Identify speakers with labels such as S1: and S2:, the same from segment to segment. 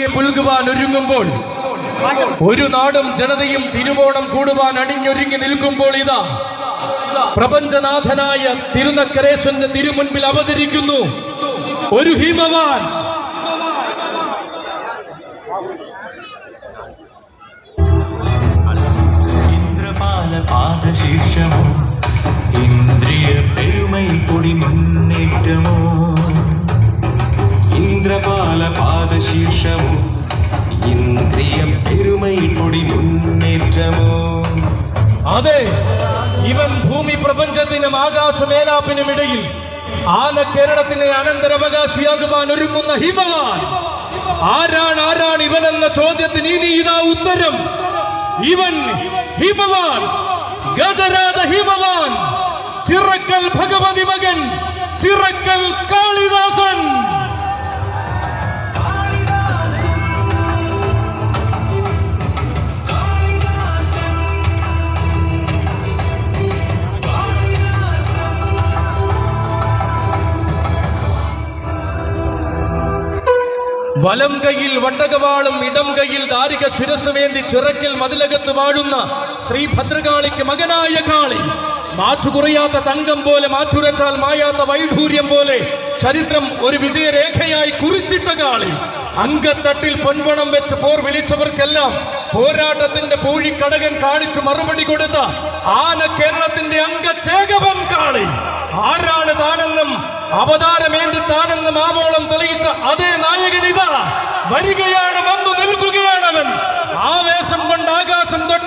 S1: തിരികെ പുൽകുവാൻ ഒരുങ്ങുമ്പോൾ ഒരു നാടും ജനതയും തിരുവോണം കൂടുവാൻ അണിഞ്ഞൊരുങ്ങി നിൽക്കുമ്പോൾ ഇതാ. പ്രപഞ്ചനാഥനായ തിരുനക്കരേശന്റെ തിരുമുൻപിൽ അവതരിക്കുന്നു. ഒരു ഹിമവാൻ
S2: ഇന്ദ്രപാല പാദശീർഷമോ ഇന്ദ്രിയ പെരുമയിൽ പൊടി മുന്നേറ്റമോ?
S3: ഇന്ദ്രപാല പാദശീർഷമോ
S1: അതെ ഇവൻ ഭൂമി പ്രപഞ്ചത്തിനും ആകാശമേലാപ്പിനും ഇടയിൽ ആന കേരളത്തിന് അനന്തരവകാശിയാകുവാൻ ഒരുങ്ങുന്ന ഹിമവാൻ. ആരാണ് ആരാണ് ഇവൻ എന്ന ചോദ്യത്തിന് ഇനി ഇതാ ഉത്തരം. ഇവൻ ഹിമവാൻ ഗജരാജ ഹിമവാൻ ചിറക്കൽ ഭഗവതി മകൻ ചിറക്കൽ കാളിദാസൻ. വലം കയ്യിൽ വട്ടകവാളും ഇടം കയ്യിൽ ദാരിക ശിരസുമേന്തി ചിറക്കിൽ മതിലകത്ത് വാഴുന്ന ശ്രീ ഭദ്രകാളിക്ക് മകനായ കാളി. മാറ്റുകുറയാത്ത തങ്കം പോലെ മാറ്റുരച്ചാൽ മായാത്ത വൈഢൂര്യം പോലെ ചരിത്രം ഒരു വിജയരേഖയായി കുറിച്ചിട്ട കാളി. അങ്കത്തട്ടിൽ പൊൻപണം വെച്ച് പോർ വിളിച്ചവർക്കെല്ലാം പോരാട്ടത്തിന്റെ പൂഴിക്കടകൻ കാണിച്ചു മറുപടി കൊടുത്ത ആന കേരളത്തിന്റെ അംഗചേകവൻ കാളി. ആരാണ് താനെന്നും അവതാരമേന്തി താനെന്നും ആവോളം തെളിയിച്ച അതേ നായകനിതാ വരികയാണ് വന്നു കൊണ്ട്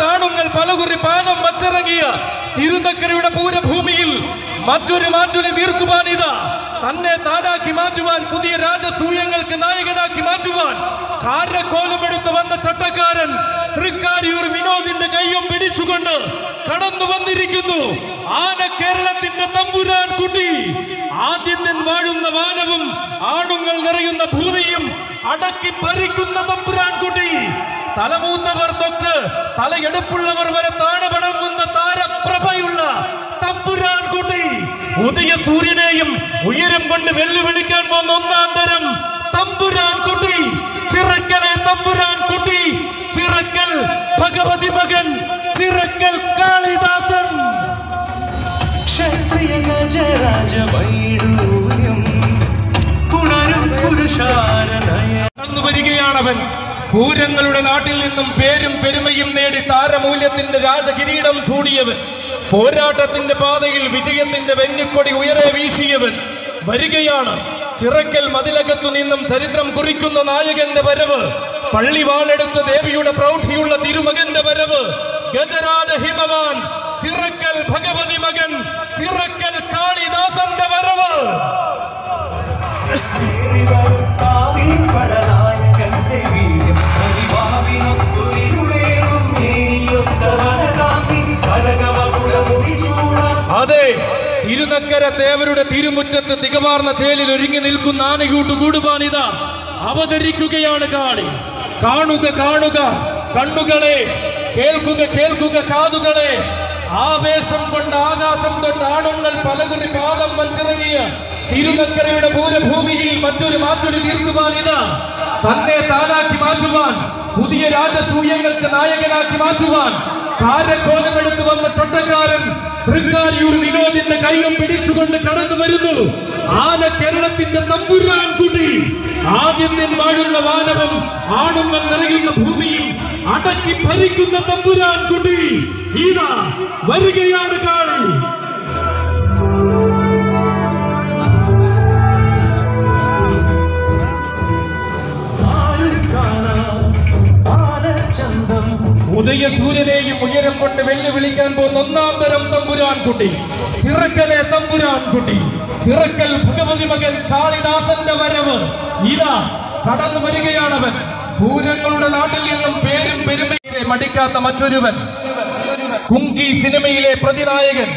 S1: ആണുങ്ങൾ പലകുറി പാദം വച്ചിറങ്ങിയ തിരുനക്കരയുടെ പൂരഭൂമിയിൽ മറ്റൊരു മാറ്റുലി തീർക്കുവാൻ ഇതാ. തന്നെ താനാക്കി മാറ്റുവാൻ പുതിയ രാജസൂയങ്ങൾക്ക് നായകനാക്കി മാറ്റുവാൻ കാരക്കോലമെടുത്ത് വന്ന ചട്ടക്കാരൻ തൃക്കാരിയൂർ വിനോദിന്റെ കൈയും പിടിച്ചുകൊണ്ട് കടന്നു വന്നിരിക്കുന്നു. ആന കേരളത്തിന്റെ തമ്പുരാൻ കുട്ടി. ആദ്യത്തൻ വാഴുന്ന വാനവും ആണുങ്ങൾ നിറയുന്ന ഭൂമിയും അടക്കി ഭരിക്കുന്ന തമ്പുരാൻ കുട്ടി. തലമൂന്നവർ തൊട്ട് തലയെടുപ്പുള്ളവർ വരെ താണപടങ്ങുന്ന താരപ്രഭയുള്ള തമ്പുരാൻ കുട്ടി ഉദയ സൂര്യനെയും ഉയരം കൊണ്ട് വെല്ലുവിളിക്കാൻ പോകുന്ന ഒന്നാം തരം തമ്പുരാൻ കുട്ടി ചിറക്കലെ തമ്പുരാൻ കുട്ടി ചിറക്കൽ ഭഗവതി മകൻ ചിറക്കൽ കാളിദാസൻ.
S2: ക്ഷത്രിയ ഗജരാജ വൈഡൂര്യം പുണരും പുരുഷാരനയ
S1: വരികയാണവൻ. പൂരങ്ങളുടെ നാട്ടിൽ നിന്നും പേരും പെരുമയും നേടി താരമൂല്യത്തിന്റെ രാജകിരീടം ചൂടിയവൻ. പോരാട്ടത്തിന്റെ പാതയിൽ വിജയത്തിന്റെ വെന്നിക്കൊടി ഉയരെ വീശിയവൻ. വരികയാണ്. ചിറക്കൽ മതിലകത്തു നിന്നും ചരിത്രം കുറിക്കുന്ന നായകന്റെ വരവ്. പള്ളി വാളെടുത്ത ദേവിയുടെ പ്രൗഢിയുള്ള തിരുമകന്റെ വരവ്. ഗജരാജ ഹിമവാൻ ചിറക്കൽ ഭഗവതി മകൻ ചിറക്കൽ കാളിദാസന്റെ വരവ്. തിരുനക്കര തേവരുടെ തിരുമുറ്റത്ത് തികവാർന്ന ചേലിൽ ഒരുങ്ങി നിൽക്കുന്ന ആനകൂട്ട് കൂടുപാണിത അവതരിക്കുകയാണ് കാളി. കാണുക കാണുക കണ്ണുകളെ കേൾക്കുക കേൾക്കുക കാതുകളെ. ആവേശം കൊണ്ട് ആകാശം തൊട്ട് ആണുങ്ങൾ പലകുറി പാദം വച്ചിറങ്ങിയ തിരുനക്കരയുടെ പൂരഭൂമിയിൽ മറ്റൊരു മാറ്റൊരു തീർക്കുവാനിതാ തന്നെ താനാക്കി മാറ്റുവാൻ പുതിയ രാജസൂയങ്ങൾക്ക് നായകനാക്കി മാറ്റുവാൻ ചട്ടക്കാരൻ തൃക്കാരിയൂർ വിനോദിന്റെ കൈകം പിടിച്ചുകൊണ്ട് കടന്നു വരുന്നു. ആന കേരളത്തിന്റെ തമ്പുരാൻ കുട്ടി ആദ്യത്തിൽ വാഴുന്ന വാനവും ആണുങ്ങൾ നിറയുന്ന ഭൂമിയും അടക്കി ഭരിക്കുന്ന തമ്പുരാൻ കുട്ടി ഇതാ വരികയാണ് കാളി. ഉദയ സൂര്യനെയും ഉയരം കൊണ്ട് വെല്ലുവിളിക്കാൻ പോകുന്ന ഒന്നാം തരം തമ്പുരാൻ കുട്ടി. ചിറക്കലെ തമ്പുരാൻകുട്ടി ചിറക്കൽ ഭഗവതി മകൻ കാളിദാസന്റെ വരവ്. ഇതാ കടന്നു വരികയാണവൻ. പൂരങ്ങളുടെ നാട്ടിൽ നിന്നും പേരും പെരുമയിലെ മടിക്കാത്ത മറ്റൊരുവൻ. കുങ്കി സിനിമയിലെ പ്രതിനായകൻ.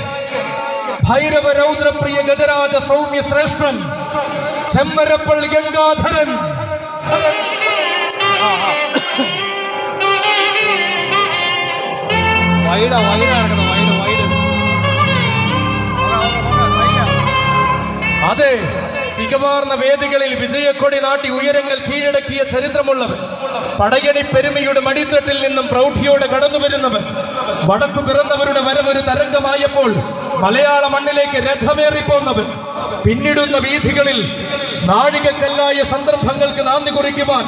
S1: ഭൈരവ രൗദ്രപ്രിയ ഗജരാജ സൗമ്യ ശ്രേഷ്ഠൻ. ചെമ്മരപ്പള്ളി ഗംഗാധരൻ.
S4: വൈഡാ വൈഡാ കിടക്കണം വൈഡ് വൈഡ്.
S1: അതെ മികവാർന്ന വേദികളിൽ വിജയക്കൊടി നാട്ടി ഉയരങ്ങൾ കീഴടക്കിയ ചരിത്രമുള്ളവർ പടയണി പെരുമയുടെ മടിത്തട്ടിൽ നിന്നും പ്രൗഢിയോടെ കടന്നു വരുന്നവർ വടക്കു പിറന്നവരുടെ വരവൊരു തരംഗമായപ്പോൾ മലയാള മണ്ണിലേക്ക് രഥമേറി പോന്നവർ പിന്നിടുന്ന വീഥികളിൽ നാഴികക്കല്ലായ സന്ദർഭങ്ങൾക്ക് നാന്ദി കുറിക്കുവാൻ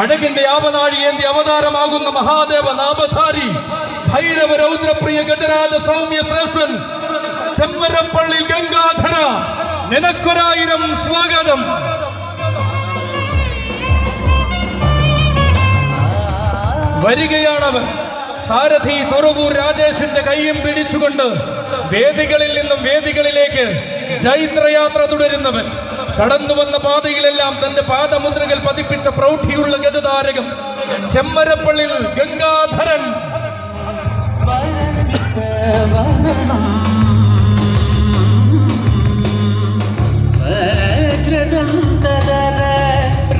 S1: അഴകിന്റെ ആവനാഴിയേന്തി അവതാരമാകുന്ന മഹാദേവ നാമധാരി ഭൈരവ രൗദ്രപ്രിയ ഗജരാജ സൗമ്യ ശ്രേഷ്ഠൻ ചെമ്മരപ്പള്ളി ഗംഗാധര നിനക്കൊരായിരം സ്വാഗതം. വരികയാണവർ സാരഥി തുറവൂർ രാജേഷിന്റെ കൈയും പിടിച്ചുകൊണ്ട് വേദികളിൽ നിന്നും വേദികളിലേക്ക് ജൈത്രയാത്ര തുടരുന്നവൻ. കടന്നു വന്ന പാതയിലെല്ലാം തന്റെ പാദമുദ്രകൾ പതിപ്പിച്ച പ്രൗഢിയുള്ള ഗജതാരകം. ചെമ്മരപ്പള്ളിൽ ഗംഗാധരൻ.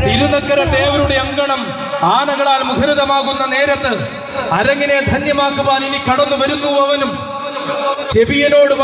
S1: തിരുനക്കര ദേവരുടെ അങ്കണം ആനകളാൽ മുഖരിതമാകുന്ന നേരത്ത് അരങ്ങിനെ ധന്യമാക്കുവാൻ ഇനി കടന്നു വരുന്നു അവനും. ചെവിയനോട്